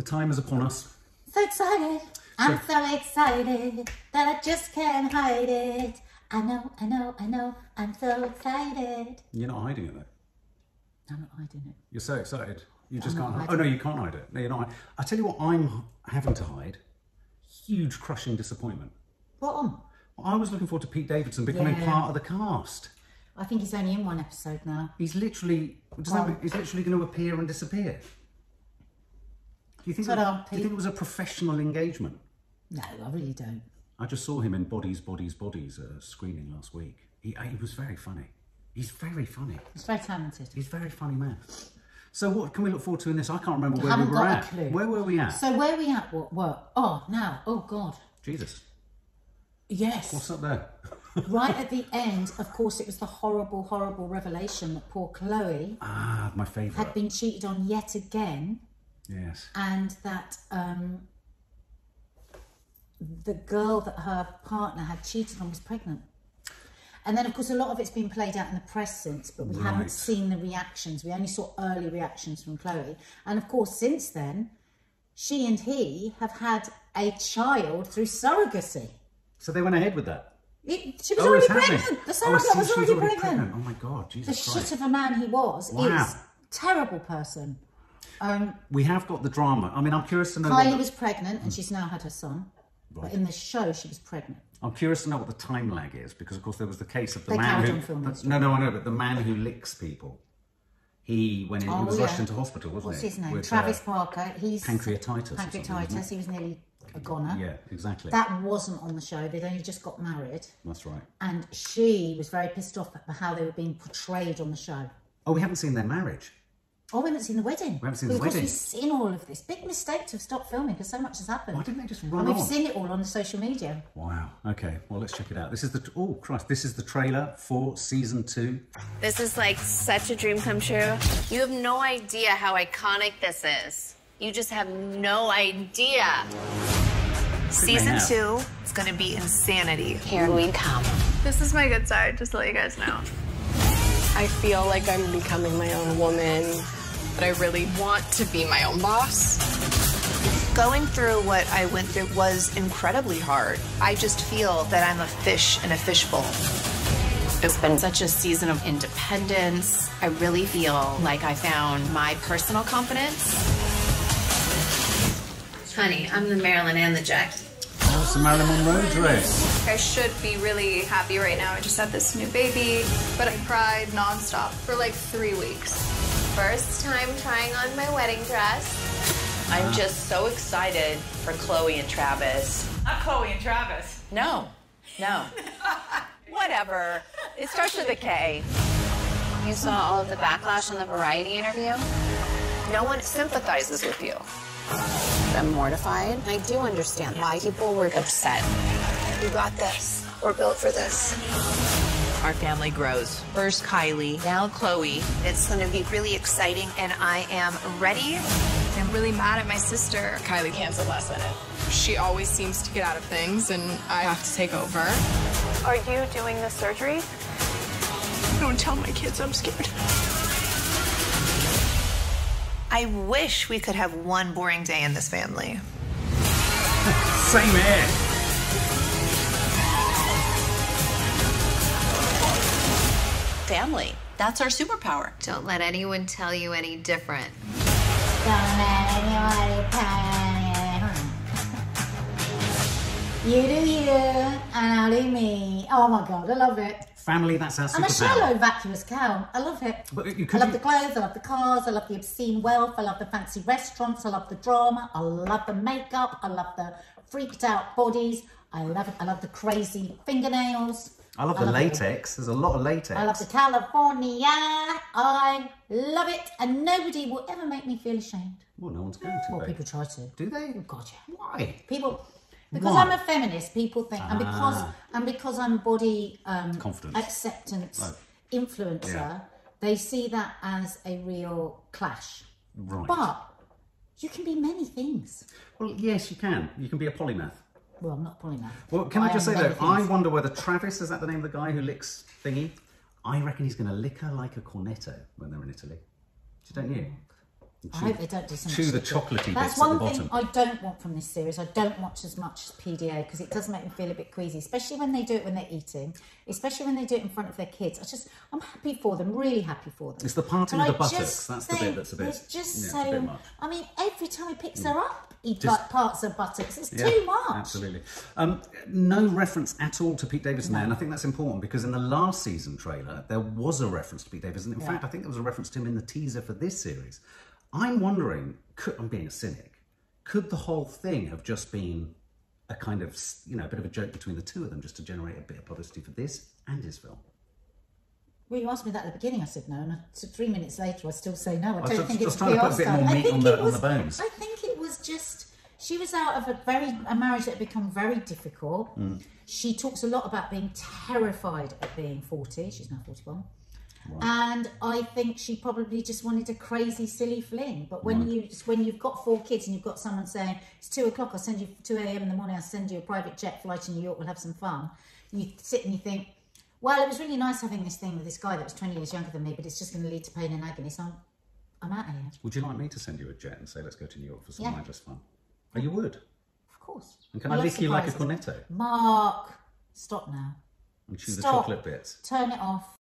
The time is upon us. So excited. I'm so excited that I just can't hide it. I know, I know, I know. I'm so excited. You're not hiding it though. I'm not hiding it. You're so excited. You just I'm can't. Hide. Oh no, you can't hide it. No, you're not. I tell you what, I'm having to hide. Huge, crushing disappointment. What on? Well, I was looking forward to Pete Davidson becoming Yeah. part of the cast. I think he's only in one episode now. He's literally. Does that mean he's literally going to appear and disappear. Do you think? It, do you think it was a professional engagement? No, I really don't. I just saw him in Bodies, Bodies, Bodies uh, screening last week. He, uh, he was very funny. He's very funny. He's very talented. He's a very funny man. So what can we look forward to in this? I can't remember where we were at. Where were we at? So where are we at? What work? Oh, now. Oh God. Jesus. Yes. What's up there? right at the end, of course, it was the horrible, horrible revelation that poor Khloé Ah, my favourite. had been cheated on yet again, Yes. and that um, the girl that her partner had cheated on was pregnant. And then, of course, a lot of it's been played out in the press since, but we Right. haven't seen the reactions. We only saw early reactions from Khloé. And of course, since then, she and he have had a child through surrogacy. So they went ahead with that. It, she was Oh, already it's happening. pregnant. The Oh, surrogate see, was she already, pregnant. Oh my God, Jesus The Jesus shit of a man he was Wow. is terrible person. Um, We have got the drama. I mean, I'm curious to know. Kylie was pregnant and she's now had her son. But in the show, she was pregnant. I'm curious to know what the time lag is because, of course, there was the case of the They man who. filming, but- no, no, I know, but the man who licks people. He when he, Oh, was yeah. rushed into hospital, wasn't What's he? his name? With, Travis uh, Barker. He's pancreatitis Pancreatitis. He was nearly a goner. yeah, exactly. That wasn't on the show. They'd only just got married, That's right. and she was very pissed off at how they were being portrayed on the show. Oh, we haven't seen their marriage. Oh, we haven't seen the wedding. We haven't seen But the of course, wedding. We've seen all of this. Big mistake to have stopped filming because so much has happened. Why didn't they just and run we've on? seen it all on the social media. Wow. Okay. Well, let's check it out. This is the oh Christ! This is the trailer for season two. This is like such a dream come true. You have no idea how iconic this is. You just have no idea. Season two is going to be insanity. Here we come. This is my good side, just to let you guys know. I feel like I'm becoming my own woman, but I really want to be my own boss. Going through what I went through was incredibly hard. I just feel that I'm a fish in a fishbowl. It's been such a season of independence. I really feel like I found my personal confidence. Honey, I'm the Marilyn and the Jack. Oh, it's a Marilyn Monroe dress. I should be really happy right now. I just had this new baby, but I cried nonstop for like three weeks. First time trying on my wedding dress. I'm just so excited for Khloé and Travis. Not Khloé and Travis. No, no. Whatever. It starts with a K. You saw all of the backlash on the variety interview? No one sympathizes with you. I'm mortified. I do understand why people were upset. You got this. We're built for this. Our family grows. First Kylie, now Khloé. It's going to be really exciting, and I am ready. I'm really mad at my sister. Kylie canceled last minute. She always seems to get out of things, and I have to take over. Are you doing the surgery? Don't tell my kids I'm scared. I wish we could have one boring day in this family. Same here. Family. That's our superpower. Don't let anyone tell you any different. Don't let anybody tell you. You do you, and I'll do me. Oh my god, I love it. Family. That's our superpower. I'm a shallow vacuous cow. I love it. But you I love you- the clothes, I love the cars, I love the obscene wealth, I love the fancy restaurants, I love the drama, I love the makeup, I love the freaked out bodies, I love it, I love the crazy fingernails. I love the it all. latex. There's a lot of latex. I love the California. I love it, and nobody will ever make me feel ashamed. Well, no one's going to. Well, people try to. Do they? Oh God, yeah. Why? People, because Why? I'm a feminist, people think, and because Ah. and because I'm body um, Confidence. acceptance Right. influencer, Yeah. they see that as a real clash. Right. But you can be many things. Well, yes, you can. You can be a polymath. Well, I'm not polymath. Well, can but I just say though, I wonder whether Travis is that the name of the guy who licks thingy? I reckon he's going to lick her like a cornetto when they're in Italy. You don't you? I hope they don't do so much. chew the chocolatey That's one thing. I don't want from this series. I don't watch as much as PDA because it does make me feel a bit queasy, especially when they do it when they're eating, especially when they do it in front of their kids. I just, I'm happy for them, really happy for them. It's the parting But of the buttocks. That's the bit that's a bit- It's just yeah, it's so. much. I mean, every time he picks her up, he Just- parts her buttocks. It's Yeah, too much. Absolutely. Um, no reference at all to Pete Davidson there, and I think that's important because in the last season trailer there was a reference to Pete Davidson. In fact, I think there was a reference to him in the teaser for this series. I'm wondering, could, I'm being a cynic, could the whole thing have just been a kind of, you know, a bit of a joke between the two of them just to generate a bit of publicity for this and his film? Well, you asked me that at the beginning. I said no, and so three minutes later, I still say no. I don't just- think just it's trying to PR put a bit more I meat think on the- it on was, the bones. I think it was just she was out of a very a marriage that had become very difficult. Mm. She talks a lot about being terrified of being forty. She's now forty-one. And I think she probably just wanted a crazy, silly fling. But when you when you've got four kids and you've got someone saying it's two o'clock, I'll send you two a.m. in the morning. I'll send you a private jet flight to New York. We'll have some fun. You sit and you think, well, it was really nice having this thing with this guy that was twenty years younger than me, but it's just going to lead to pain and agony. So I'm, I'm out of here. Would you like me to send you a jet and say, let's go to New York for some Yeah. mindless fun? Oh, you would? Of course. And can I, love lick you like a cornetto Mark, stop now. and chew the chocolate bits? Turn it off.